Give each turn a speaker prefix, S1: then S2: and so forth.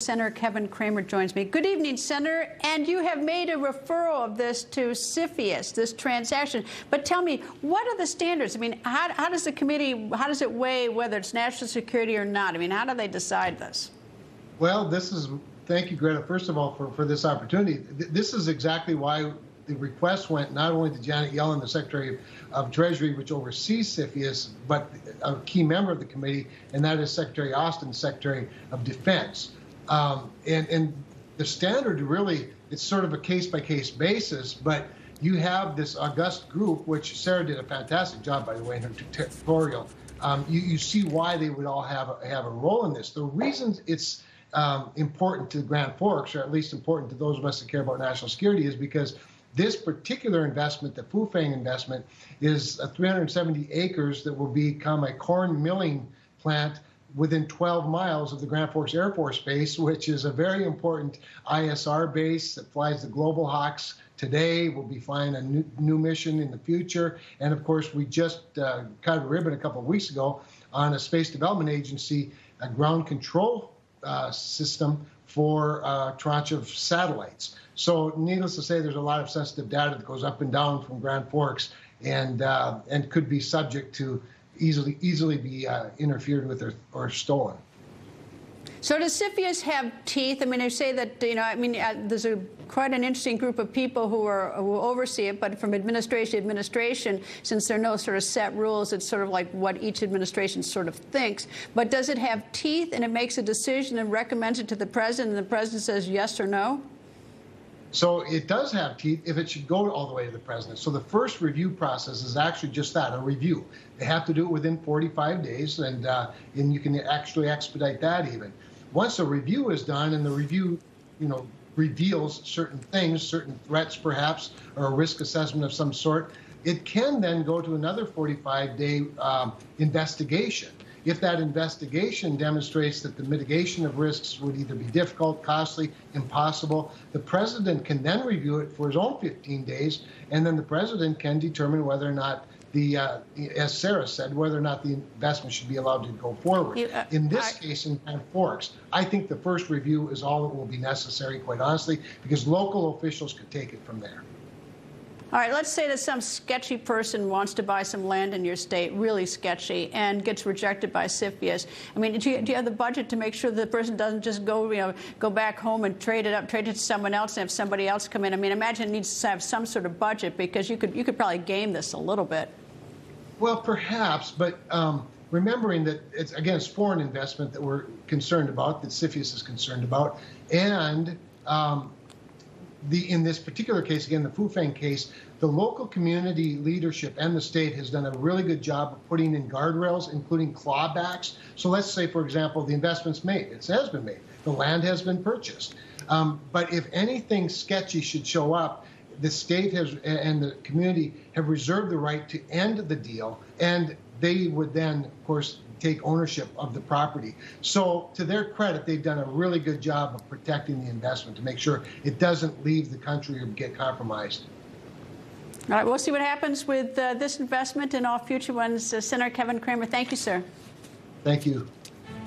S1: Senator Kevin Cramer joins me. Good evening, Senator. And you have made a referral of this to CFIUS, this transaction. But tell me, what are the standards? I mean, how, how, does the committee, how does it weigh whether it's national security or not? I mean, how do they decide this?
S2: Well, this is, thank you, Greta, first of all, for, for this opportunity. This is exactly why the request went not only to Janet Yellen, the Secretary of Treasury, which oversees CFIUS, but a key member of the committee, and that is Secretary Austin, Secretary of Defense. Um, and, and the standard really, it's sort of a case by case basis, but you have this august group, which Sarah did a fantastic job, by the way, in her tutorial. Um, you, you see why they would all have a, have a role in this. The reasons it's um, important to Grand Forks, or at least important to those of us that care about national security, is because this particular investment, the Fufeng investment, is 370 acres that will become a corn milling plant within 12 miles of the Grand Forks Air Force Base, which is a very important ISR base that flies the Global Hawks today. We'll be flying a new, new mission in the future. And of course, we just uh, cut a ribbon a couple of weeks ago on a Space Development Agency a ground control uh, system for a tranche of satellites. So, needless to say, there's a lot of sensitive data that goes up and down from Grand Forks and uh, and could be subject to easily easily be uh, interfered with or, or stolen.
S1: So does CFIUS have teeth? I mean, I say that you know. I mean, uh, there's a quite an interesting group of people who are who oversee it, but from administration to administration, since there are no sort of set rules, it's sort of like what each administration sort of thinks. But does it have teeth, and it makes a decision and recommends it to the president, and the president says yes or no?
S2: So it does have teeth if it should go all the way to the president. So the first review process is actually just that, a review. They have to do it within 45 days, and uh, and you can actually expedite that even. Once a review is done and the review, you know, reveals certain things, certain threats perhaps, or a risk assessment of some sort, it can then go to another 45-day um, investigation if that investigation demonstrates that the mitigation of risks would either be difficult, costly, impossible, the president can then review it for his own 15 days, and then the president can determine whether or not the, uh, as Sarah said, whether or not the investment should be allowed to go forward. You, uh, in this I, case, in Grand Forks, I think the first review is all that will be necessary, quite honestly, because local officials could take it from there.
S1: All right, let's say that some sketchy person wants to buy some land in your state, really sketchy, and gets rejected by CFIUS. I mean, do you, do you, have the budget to make sure the person doesn't just go, you know, go back home and trade it up, trade it to someone else, and have somebody else come in? I mean, imagine it needs to have some sort of budget because you could you could probably game this a little bit.
S2: Well, perhaps, but um, remembering that it's again it's foreign investment that we're concerned about, that CFIUS is concerned about, and um, the in this particular case, again, the Fufeng case, the local community leadership and the state has done a really good job of putting in guardrails, including clawbacks. So let's say, for example, the investment's made. It has been made. The land has been purchased. Um, but if anything sketchy should show up, the state has and the community have reserved the right to end the deal, and they would then, of course, take ownership of the property. So, to their credit, they've done a really good job of protecting the investment to make sure it doesn't leave the country or get compromised.
S1: All right, we'll see what happens with uh, this investment and all future ones. Uh, Senator Kevin Cramer, thank you, sir.
S2: Thank you.